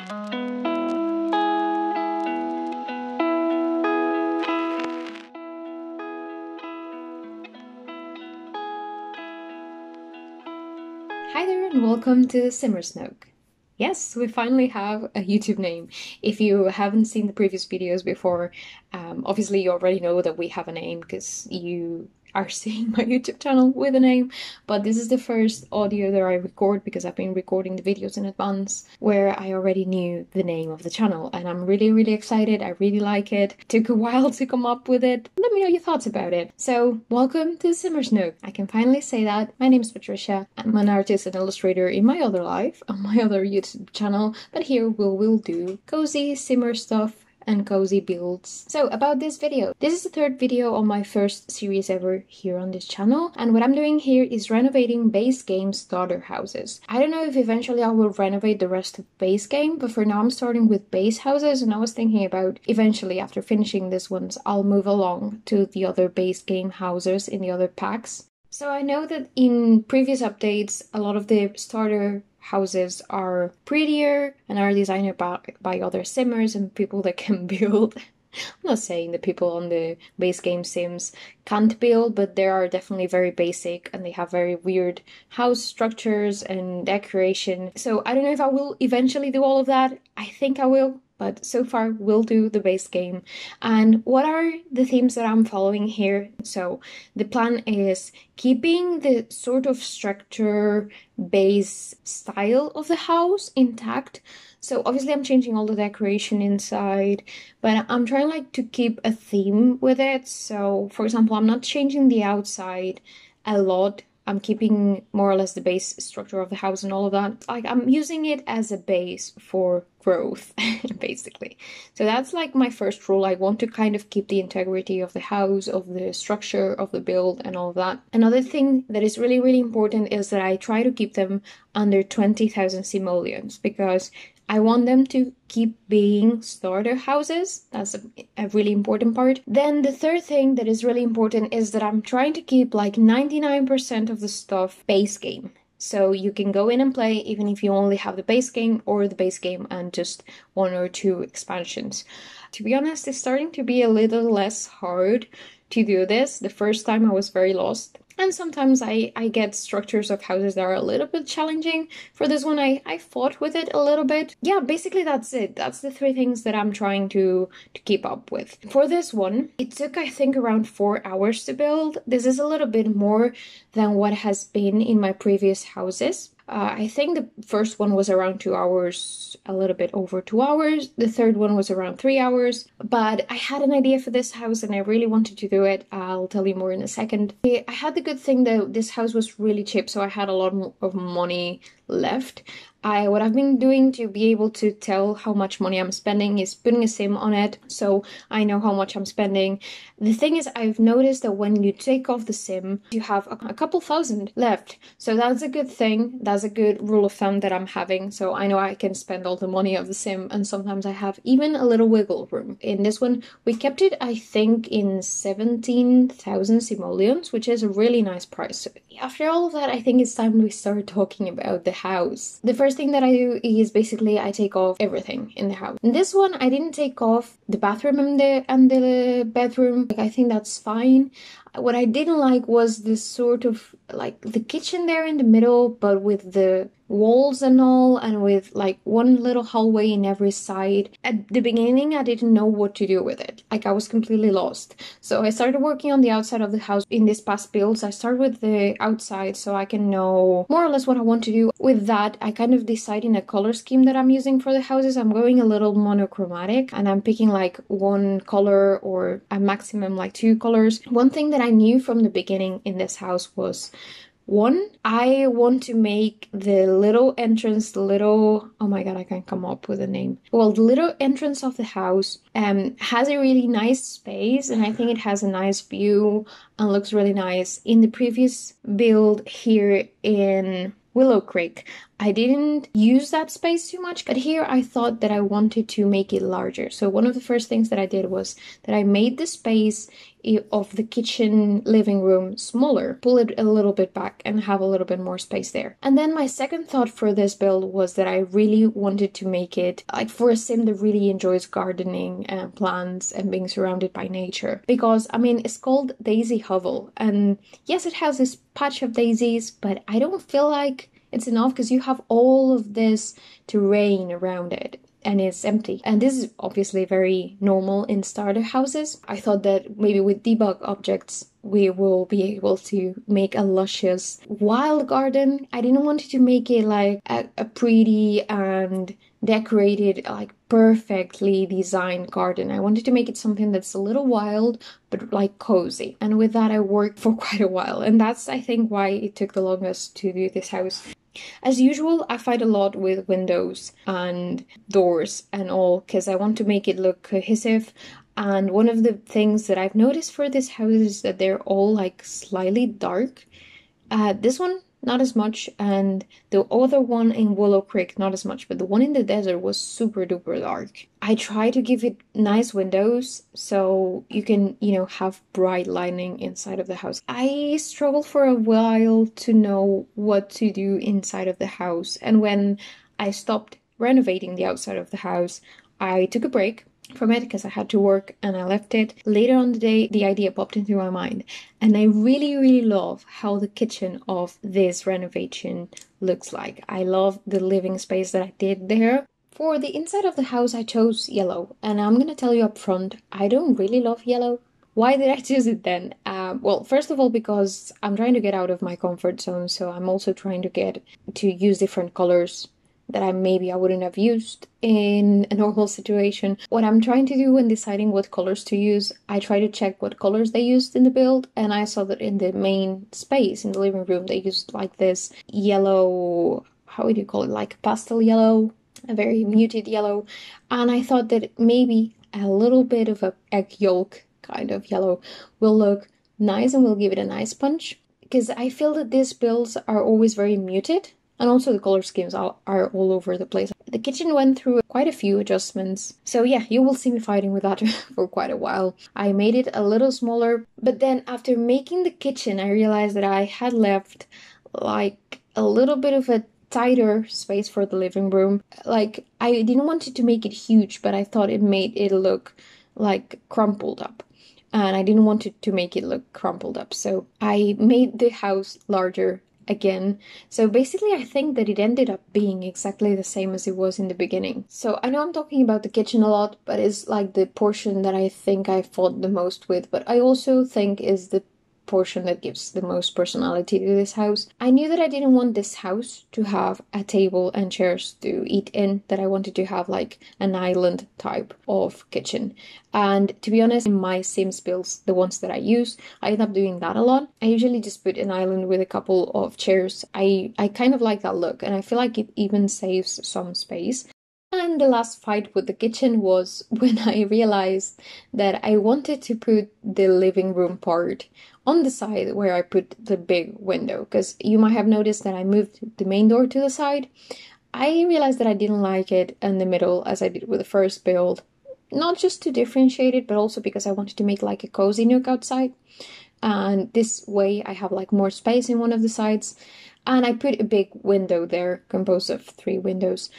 Hi there and welcome to Simmer's Nook. Yes, we finally have a YouTube name. If you haven't seen the previous videos before, um, obviously you already know that we have a name because you are seeing my YouTube channel with a name, but this is the first audio that I record because I've been recording the videos in advance where I already knew the name of the channel and I'm really, really excited. I really like it. Took a while to come up with it. Let me know your thoughts about it. So, welcome to Simmer's Nook. I can finally say that. My name is Patricia. I'm an artist and illustrator in my other life, on my other YouTube channel, but here we will do cozy simmer stuff and cozy builds. So about this video, this is the third video on my first series ever here on this channel and what I'm doing here is renovating base game starter houses. I don't know if eventually I will renovate the rest of base game but for now I'm starting with base houses and I was thinking about eventually after finishing this ones I'll move along to the other base game houses in the other packs. So I know that in previous updates a lot of the starter houses are prettier and are designed by, by other simmers and people that can build. I'm not saying the people on the base game sims can't build, but they are definitely very basic and they have very weird house structures and decoration. So I don't know if I will eventually do all of that. I think I will, but so far we'll do the base game. And what are the themes that I'm following here? So the plan is keeping the sort of structure base style of the house intact. So obviously I'm changing all the decoration inside, but I'm trying like to keep a theme with it. So for example, I'm not changing the outside a lot I'm keeping more or less the base structure of the house and all of that. Like I'm using it as a base for growth, basically. So that's like my first rule. I want to kind of keep the integrity of the house, of the structure, of the build, and all of that. Another thing that is really, really important is that I try to keep them under 20,000 simoleons because I want them to keep being starter houses. That's a, a, really important part. Then the third thing that is really important is that I'm trying to keep like 99% of the stuff base game. So you can go in and play even if you only have the base game or the base game and just one or two expansions. To be honest, it's starting to be a little less hard to do this. The first time I was very lost and sometimes I, I get structures of houses that are a little bit challenging. For this one, I, I fought with it a little bit. Yeah, basically that's it. That's the three things that I'm trying to, to keep up with. For this one, it took, I think, around four hours to build. This is a little bit more than what has been in my previous houses. Uh, I think the first one was around two hours, a little bit over two hours. The third one was around three hours. But I had an idea for this house and I really wanted to do it. I'll tell you more in a second. I had the good thing that this house was really cheap, so I had a lot of money left. I what I've been doing to be able to tell how much money I'm spending is putting a sim on it so I know how much I'm spending. The thing is I've noticed that when you take off the sim you have a, a couple thousand left. So that's a good thing. That's a good rule of thumb that I'm having. So I know I can spend all the money of the sim and sometimes I have even a little wiggle room. In this one we kept it I think in 17,000 simoleons which is a really nice price. So after all of that I think it's time we start talking about the house. The first first thing that I do is basically I take off everything in the house. In this one, I didn't take off the bathroom and the and the bedroom. Like I think that's fine. What I didn't like was this sort of like the kitchen there in the middle, but with the walls and all and with like one little hallway in every side. At the beginning I didn't know what to do with it. Like I was completely lost. So I started working on the outside of the house in these past builds. I start with the outside so I can know more or less what I want to do. With that I kind of decide in a color scheme that I'm using for the houses. I'm going a little monochromatic and I'm picking like one color or a maximum like two colors. One thing that I knew from the beginning in this house was one, I want to make the little entrance, the little, oh my god, I can't come up with a name. Well, the little entrance of the house um, has a really nice space and I think it has a nice view and looks really nice. In the previous build here in Willow Creek. I didn't use that space too much, but here I thought that I wanted to make it larger. So one of the first things that I did was that I made the space of the kitchen living room smaller, pull it a little bit back and have a little bit more space there. And then my second thought for this build was that I really wanted to make it like for a sim that really enjoys gardening and plants and being surrounded by nature. Because I mean, it's called Daisy Hovel, and yes, it has this patch of daisies, but I don't feel like it's enough because you have all of this terrain around it and it's empty. And this is obviously very normal in starter houses. I thought that maybe with debug objects we will be able to make a luscious wild garden. I didn't want to make it like a, a pretty and decorated, like perfectly designed garden. I wanted to make it something that's a little wild but like cozy. And with that, I worked for quite a while. And that's, I think, why it took the longest to do this house. As usual, I fight a lot with windows and doors and all because I want to make it look cohesive. And one of the things that I've noticed for this house is that they're all like slightly dark. Uh, this one not as much, and the other one in Willow Creek, not as much, but the one in the desert was super duper dark. I try to give it nice windows so you can, you know, have bright lighting inside of the house. I struggled for a while to know what to do inside of the house, and when I stopped renovating the outside of the house, I took a break from it because I had to work and I left it. Later on the day, the idea popped into my mind, and I really, really love how the kitchen of this renovation looks like. I love the living space that I did there. For the inside of the house, I chose yellow, and I'm gonna tell you up front, I don't really love yellow. Why did I choose it then? Um, well, first of all, because I'm trying to get out of my comfort zone, so I'm also trying to get to use different colors that I maybe I wouldn't have used in a normal situation. What I'm trying to do when deciding what colors to use, I try to check what colors they used in the build, and I saw that in the main space in the living room they used like this yellow, how would you call it, like pastel yellow, a very muted yellow, and I thought that maybe a little bit of a egg yolk kind of yellow will look nice and will give it a nice punch because I feel that these builds are always very muted and also the color schemes are, all over the place. The kitchen went through quite a few adjustments, so yeah, you will see me fighting with that for quite a while. I made it a little smaller, but then after making the kitchen, I realized that I had left like a little bit of a tighter space for the living room. Like, I didn't want it to make it huge, but I thought it made it look like crumpled up and I didn't want it to make it look crumpled up. So I made the house larger again. So basically, I think that it ended up being exactly the same as it was in the beginning. So I know I'm talking about the kitchen a lot, but it's like the portion that I think I fought the most with, but I also think is the portion that gives the most personality to this house. I knew that I didn't want this house to have a table and chairs to eat in, that I wanted to have like an island type of kitchen. And to be honest, in my Sims builds, the ones that I use, I end up doing that a lot. I usually just put an island with a couple of chairs. I, I kind of like that look and I feel like it even saves some space. And the last fight with the kitchen was when I realized that I wanted to put the living room part on the side where I put the big window because you might have noticed that I moved the main door to the side. I realized that I didn't like it in the middle as I did with the first build, not just to differentiate it, but also because I wanted to make like a cozy nook outside. And this way I have like more space in one of the sides. And I put a big window there, composed of three windows.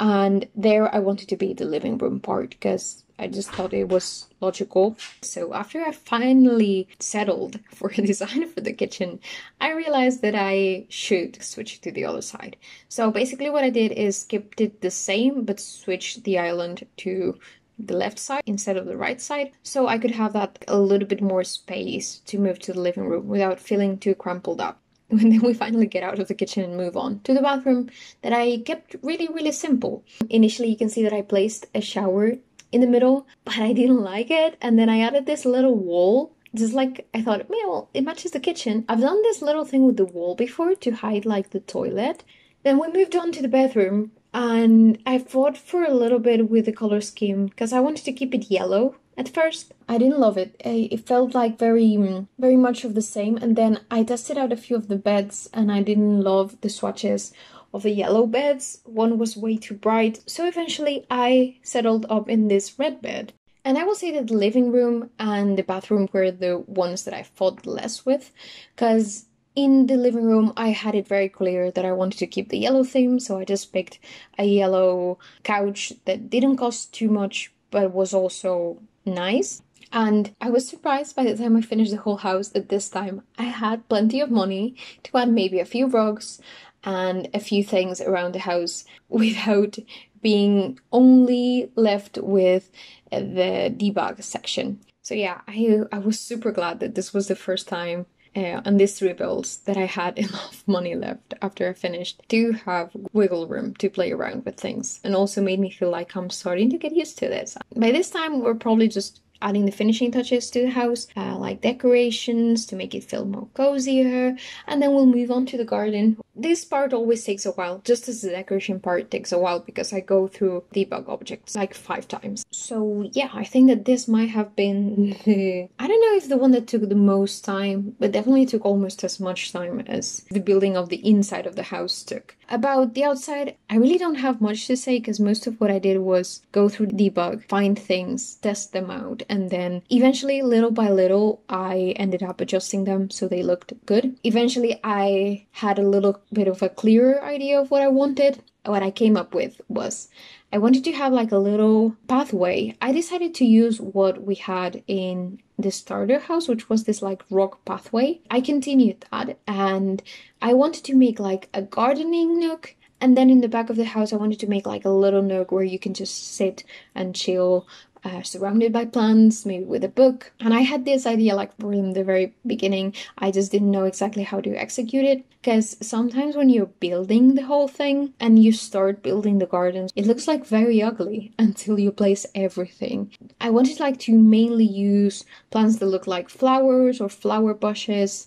And there I wanted to be the living room part because I just thought it was logical. So after I finally settled for a design for the kitchen, I realized that I should switch to the other side. So basically what I did is kept it the same but switched the island to the left side instead of the right side so I could have that a little bit more space to move to the living room without feeling too crumpled up when then we finally get out of the kitchen and move on to the bathroom that I kept really really simple. Initially you can see that I placed a shower in the middle, but I didn't like it. And then I added this little wall. Just like I thought, well, it matches the kitchen. I've done this little thing with the wall before to hide like the toilet. Then we moved on to the bathroom and I fought for a little bit with the color scheme because I wanted to keep it yellow at first. I didn't love it. It felt like very, very much of the same. And then I tested out a few of the beds and I didn't love the swatches of the yellow beds. One was way too bright, so eventually I settled up in this red bed. And I will say that the living room and the bathroom were the ones that I fought less with because in the living room, I had it very clear that I wanted to keep the yellow theme, so I just picked a yellow couch that didn't cost too much but was also nice. And I was surprised by the time I finished the whole house that this time I had plenty of money to add maybe a few rugs and a few things around the house without being only left with the debug section. So yeah, I I was super glad that this was the first time uh, on these rebuilds that I had enough money left after I finished to have wiggle room to play around with things and also made me feel like I'm starting to get used to this. By this time, we're probably just adding the finishing touches to the house, uh, like decorations to make it feel more cozier, and then we'll move on to the garden. This part always takes a while, just as the decoration part takes a while because I go through debug objects like five times. So yeah, I think that this might have been the, I don't know if the one that took the most time, but definitely took almost as much time as the building of the inside of the house took. About the outside, I really don't have much to say because most of what I did was go through debug, find things, test them out, and then eventually, little by little, I ended up adjusting them so they looked good. Eventually, I had a little bit of a clearer idea of what I wanted. What I came up with was I wanted to have like a little pathway. I decided to use what we had in the starter house, which was this like rock pathway. I continued that and I wanted to make like a gardening nook. And then in the back of the house, I wanted to make like a little nook where you can just sit and chill uh, surrounded by plants, maybe with a book. And I had this idea like from the very beginning. I just didn't know exactly how to execute it because sometimes when you're building the whole thing and you start building the gardens, it looks like very ugly until you place everything. I wanted like to mainly use plants that look like flowers or flower bushes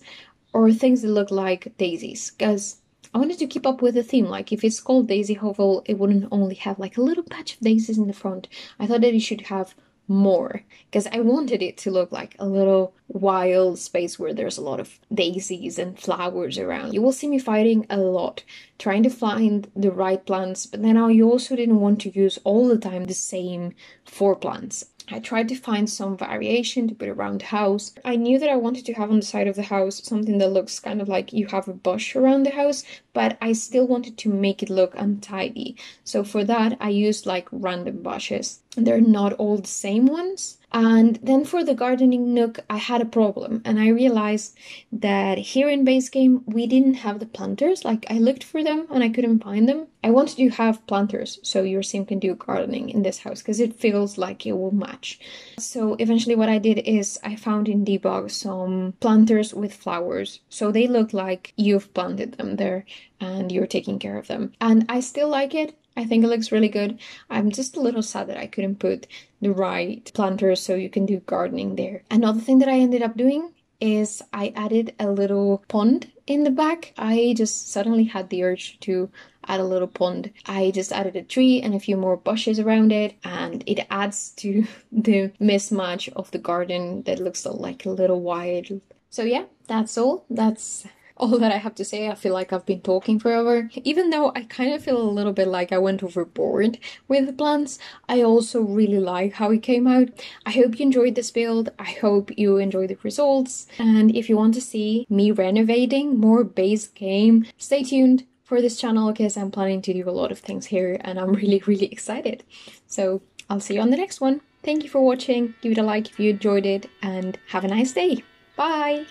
or things that look like daisies because I wanted to keep up with the theme. Like if it's called Daisy Hovel, it wouldn't only have like a little patch of daisies in the front. I thought that it should have more because I wanted it to look like a little wild space where there's a lot of daisies and flowers around. You will see me fighting a lot trying to find the right plants, but then I also didn't want to use all the time the same four plants. I tried to find some variation to put around the house. I knew that I wanted to have on the side of the house something that looks kind of like you have a bush around the house, but I still wanted to make it look untidy. So for that, I used like random bushes. They're not all the same ones. And then for the gardening nook, I had a problem and I realized that here in base game, we didn't have the planters. Like I looked for them and I couldn't find them. I wanted to have planters so your sim can do gardening in this house because it feels like it will match. So eventually what I did is I found in debug some planters with flowers. So they look like you've planted them there and you're taking care of them. And I still like it. I think it looks really good. I'm just a little sad that I couldn't put the right planters so you can do gardening there. Another thing that I ended up doing is I added a little pond in the back. I just suddenly had the urge to add a little pond. I just added a tree and a few more bushes around it and it adds to the mismatch of the garden that looks like a little wild. So yeah, that's all. That's all that I have to say. I feel like I've been talking forever. Even though I kind of feel a little bit like I went overboard with the plants, I also really like how it came out. I hope you enjoyed this build. I hope you enjoy the results. And if you want to see me renovating more base game, stay tuned for this channel because I'm planning to do a lot of things here and I'm really, really excited. So I'll see you on the next one. Thank you for watching. Give it a like if you enjoyed it and have a nice day. Bye!